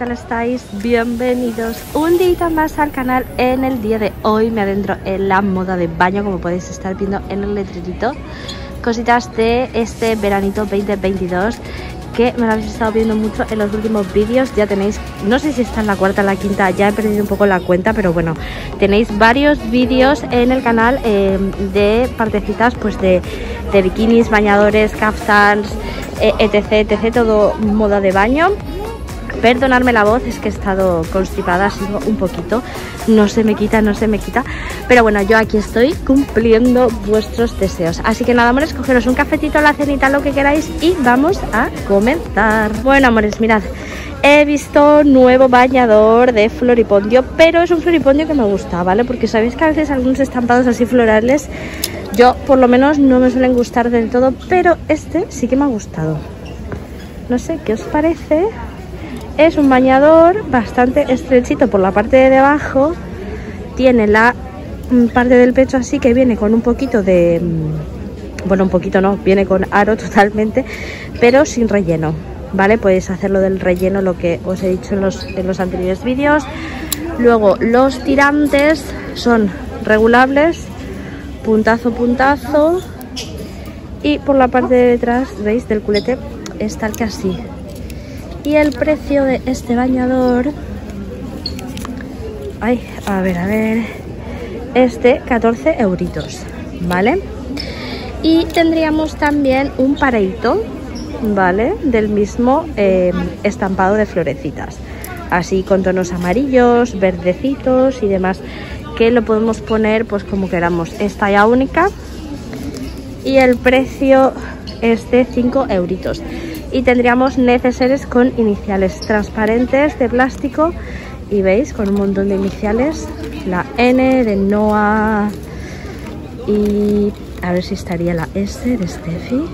tal estáis? Bienvenidos un día más al canal. En el día de hoy me adentro en la moda de baño Como podéis estar viendo en el letrerito. Cositas de este veranito 2022 que me lo habéis estado viendo mucho en los últimos vídeos. Ya tenéis, no sé si está en la cuarta o la quinta, ya he perdido un poco la cuenta pero bueno, tenéis varios vídeos en el canal eh, de partecitas pues de, de bikinis, bañadores, caftans, eh, etc, etc, todo moda de baño Perdonadme la voz, es que he estado constipada, sigo un poquito. No se me quita, no se me quita. Pero bueno, yo aquí estoy cumpliendo vuestros deseos. Así que nada, amores, cogeros un cafetito, la cenita, lo que queráis y vamos a comenzar. Bueno, amores, mirad. He visto nuevo bañador de floripondio, pero es un floripondio que me gusta, ¿vale? Porque sabéis que a veces algunos estampados así florales, yo por lo menos no me suelen gustar del todo, pero este sí que me ha gustado. No sé, ¿qué os parece? Es un bañador bastante estrechito por la parte de debajo. Tiene la mm, parte del pecho así que viene con un poquito de... Mm, bueno, un poquito no, viene con aro totalmente, pero sin relleno. ¿Vale? Podéis hacerlo del relleno, lo que os he dicho en los, en los anteriores vídeos. Luego, los tirantes son regulables, puntazo, puntazo. Y por la parte de detrás, ¿veis? Del culete, es tal que así y el precio de este bañador ay a ver a ver este 14 euritos vale y tendríamos también un pareito vale del mismo eh, estampado de florecitas así con tonos amarillos verdecitos y demás que lo podemos poner pues como queramos. Esta ya única. Y el precio es de 5 euritos y tendríamos neceseres con iniciales transparentes de plástico y veis con un montón de iniciales la N de Noah y a ver si estaría la S de Steffi.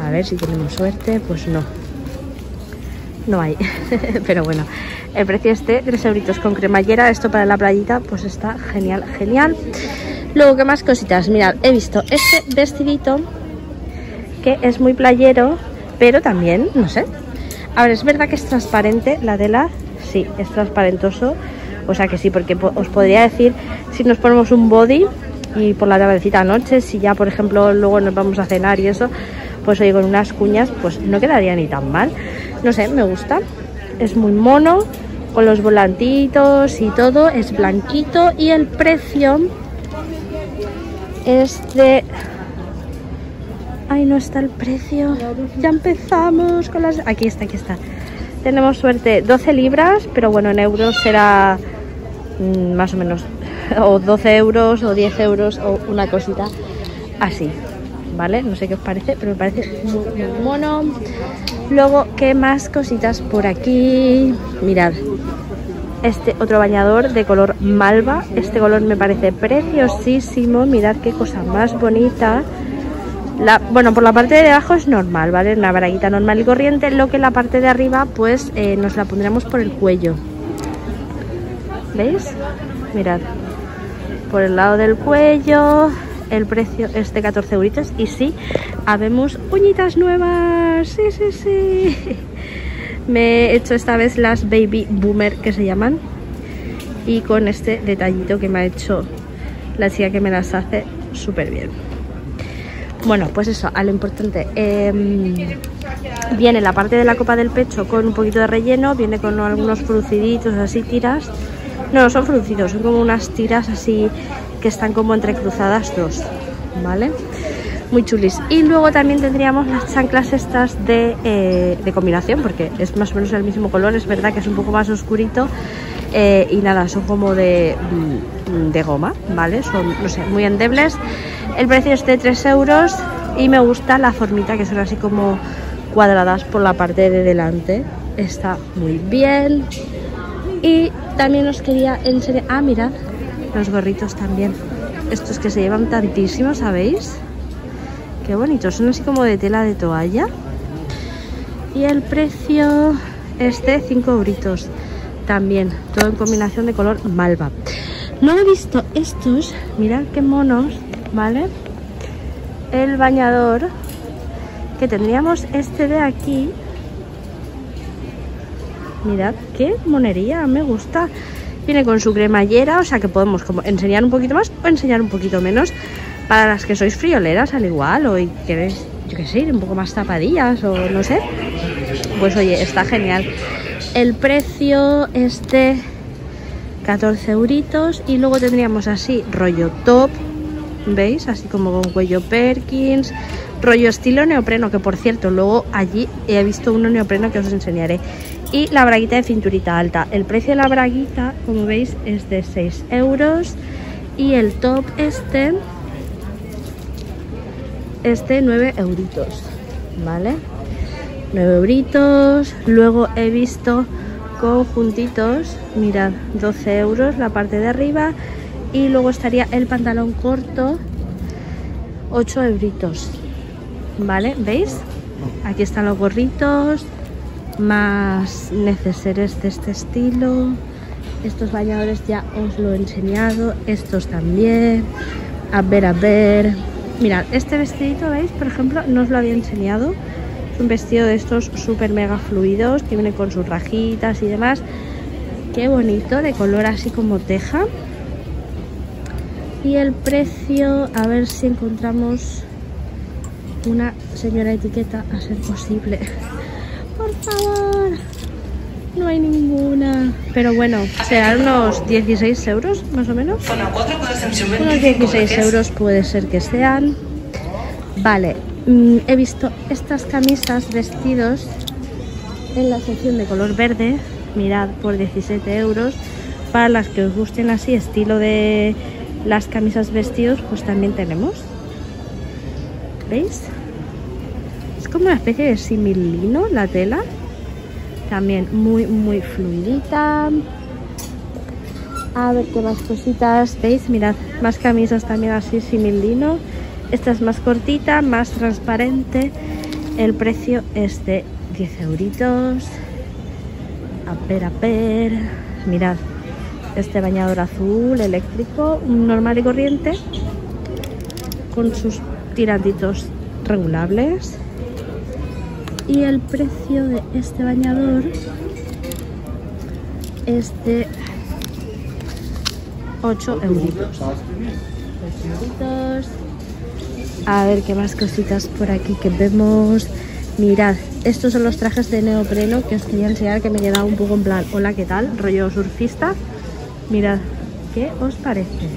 A ver si tenemos suerte pues no. No hay pero bueno el precio este 3 euritos con cremallera esto para la playita pues está genial genial. Luego que más cositas mirad he visto este vestidito que es muy playero pero también, no sé. Ahora, es verdad que es transparente la tela, sí, es transparentoso, o sea que sí, porque os podría decir si nos ponemos un body y por la tardecita noche, si ya por ejemplo luego nos vamos a cenar y eso, pues oye, con unas cuñas, pues no quedaría ni tan mal. No sé, me gusta, es muy mono, con los volantitos y todo, es blanquito y el precio es de Ay, no está el precio. Ya empezamos con las... Aquí está, aquí está. Tenemos suerte, 12 libras, pero bueno, en euros será mm, más o menos o 12 euros o 10 euros o una cosita así, ¿vale? No sé qué os parece, pero me parece muy, muy mono. Luego, ¿qué más cositas por aquí? Mirad, este otro bañador de color malva. Este color me parece preciosísimo. Mirad qué cosa más bonita bueno, por la parte de abajo es normal, ¿vale? Una braguita normal y corriente, lo que la parte de arriba pues eh, nos la pondremos por el cuello. ¿Veis? Mirad. Por el lado del cuello, el precio es de 14 euritos y sí, habemos uñitas nuevas, sí, sí, sí. Me he hecho esta vez las Baby Boomer que se llaman y con este detallito que me ha hecho la chica que me las hace súper bien. Bueno, pues eso, a lo importante. Em, viene la parte de la copa del pecho con un poquito de relleno, viene con algunos frunciditos, así tiras. No, son fruncidos, son como unas tiras así que están como entrecruzadas dos, ¿vale? Muy chulis. Y luego también tendríamos las chanclas estas de, eh, de combinación, porque es más o menos el mismo color, es verdad que es un poco más oscurito. Eh, y nada, son como de, mm, de goma, ¿vale? Son, no sé, muy endebles. El precio es de 3 euros y me gusta la formita que son así como cuadradas por la parte de delante. Está muy bien. Y también os quería enseñar... Ah, mirad, los gorritos también. Estos que se llevan tantísimo, ¿sabéis? Qué bonitos, son así como de tela de toalla. Y el precio es de 5 euritos. También, todo en combinación de color malva. No he visto estos, mirad qué monos ¿vale? El bañador que tendríamos este de aquí Mirad, qué monería, me gusta. Viene con su cremallera, o sea que podemos como enseñar un poquito más o enseñar un poquito menos. Para las que sois frioleras al igual, o queréis, yo qué sé, un poco más tapadillas o no sé. Pues oye, está genial. El precio este 14 euritos y luego tendríamos así rollo top, ¿veis? Así como con cuello Perkins, rollo estilo neopreno, que por cierto, luego allí he visto uno neopreno que os enseñaré. Y la braguita de cinturita alta. El precio de la braguita, como veis, es de 6 euros. Y el top este este 9 euritos, ¿vale? 9 euritos. Luego he visto conjuntitos, mirad, 12 euros la parte de arriba. Y luego estaría el pantalón corto, 8 euritos, ¿vale? ¿Veis? Aquí están los gorritos, más neceseres de este estilo. Estos bañadores ya os lo he enseñado, estos también. A ver, a ver. Mirad, este vestidito, ¿veis? Por ejemplo, no os lo había enseñado. Es un vestido de estos súper mega fluidos que viene con sus rajitas y demás. Qué bonito, de color así como teja. Y el precio, a ver si encontramos una señora etiqueta a ser posible. Por favor, no hay ninguna. Pero bueno, serán unos 16 euros más o menos. Unos 16 euros puede ser que sean. Vale, mm, he visto estas camisas, vestidos en la sección de color verde. Mirad, por 17 euros. Para las que os gusten así, estilo de las camisas vestidos, pues también tenemos. ¿Veis? Es como una especie de similino la tela. También muy, muy fluidita. A ver qué más cositas. ¿Veis? Mirad, más camisas también así similino. Esta es más cortita, más transparente. El precio es de 10 euritos. A ver, a ver. Mirad, este bañador azul eléctrico, normal y corriente, con sus tirantitos regulables. Y el precio de este bañador es de 8 euritos. A ver qué más cositas por aquí que vemos. Mirad, estos son los trajes de neopreno que os quería enseñar que me quedaba un poco en plan, hola, ¿qué tal? Rollo surfista. Mirad, ¿qué os parece?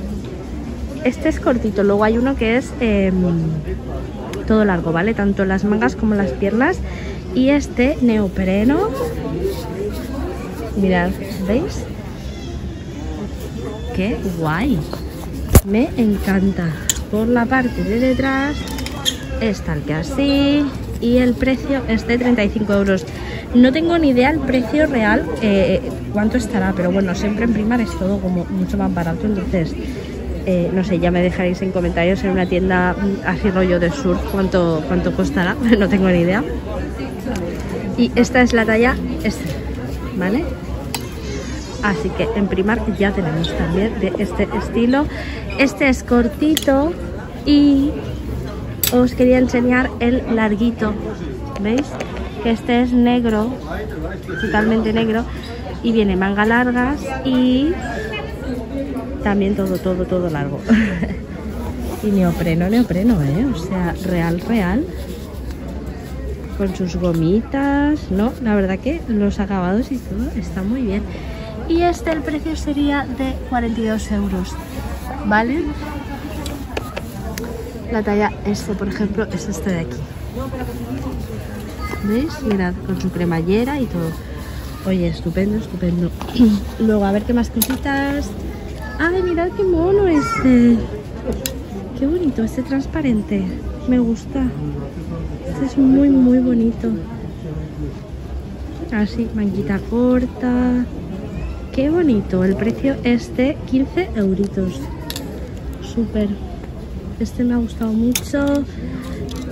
Este es cortito, luego hay uno que es em, todo largo, ¿vale? Tanto las mangas como las piernas. Y este neopreno, mirad, ¿veis? ¡Qué guay! Me encanta. Por la parte de detrás es tal que así y el precio es de 35 euros. No tengo ni idea el precio real, eh, cuánto estará, pero bueno, siempre en Primar es todo como mucho más barato, entonces, eh, no sé, ya me dejaréis en comentarios en una tienda mm, así rollo de surf cuánto, cuánto costará, no tengo ni idea. Y esta es la talla este, ¿vale? Así que en Primar ya tenemos también de este estilo. Este es cortito y os quería enseñar el larguito, ¿veis? Que este es negro, totalmente negro y viene manga largas y también todo, todo, todo largo. y neopreno, neopreno, ¿eh? O sea, real, real. Con sus gomitas, ¿no? La verdad que los acabados y todo está muy bien. Y este el precio sería de 42 euros, ¿vale? La talla este, por ejemplo, es este de aquí. ¿Veis? Mirad, con su cremallera y todo. Oye, estupendo, estupendo. Luego, a ver qué más cositas. ¡Ay, mirad qué mono este! Qué bonito, este transparente. Me gusta. Este es muy, muy bonito. Así, manguita corta. Qué bonito. El precio es de 15 euritos. Súper. Este me ha gustado mucho.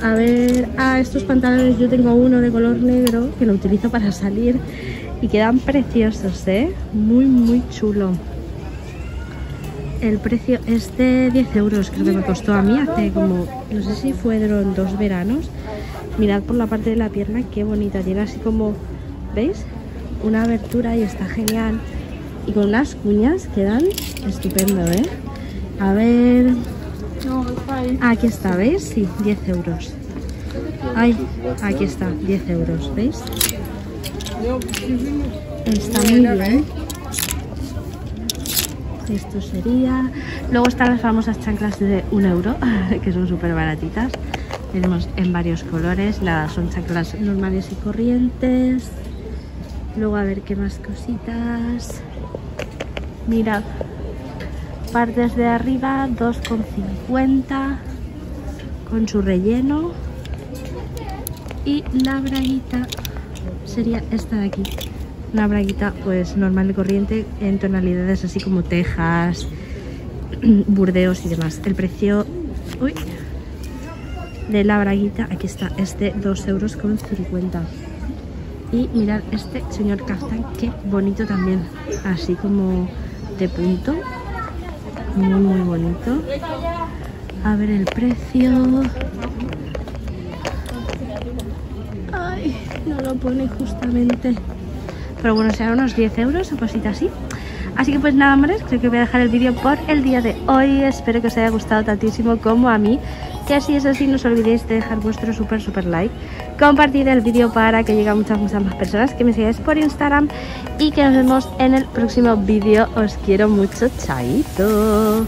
A ver, ah, estos pantalones yo tengo uno de color negro que lo utilizo para salir y quedan preciosos, ¿eh? Muy, muy chulo. El precio es de 10 euros, creo que me costó a mí hace como, no sé si fueron dos veranos. Mirad por la parte de la pierna, qué bonita, tiene así como, ¿veis? una abertura y está genial. Y con unas cuñas quedan estupendo, ¿eh? A ver... Aquí está, ¿veis? Sí, 10 euros. Ay, aquí está, 10 euros, ¿veis? Está muy bien. Esto sería... Luego están las famosas chanclas de un euro, que son súper baratitas. Tenemos en varios colores. Nada, son chanclas normales y corrientes. Luego a ver qué más cositas. Mirad. Partes de arriba, 2,50 con su relleno. Y la braguita sería esta de aquí una braguita pues normal y corriente en tonalidades así como tejas, burdeos y demás. El precio uy, de la braguita, aquí está, este 2 euros con 50. Y mirad este señor kaftan, qué bonito también, así como de punto, muy muy bonito. A ver el precio. Ay, no lo pone justamente pero bueno, serán unos 10 euros o cositas así. Así que pues nada, amores, creo que voy a dejar el vídeo por el día de hoy. Espero que os haya gustado tantísimo como a mí. Que así es así, no os olvidéis de dejar vuestro súper, súper like. Compartir el vídeo para que llegue a muchas, muchas más personas. Que me sigáis por Instagram. Y que nos vemos en el próximo vídeo. Os quiero mucho. Chaito.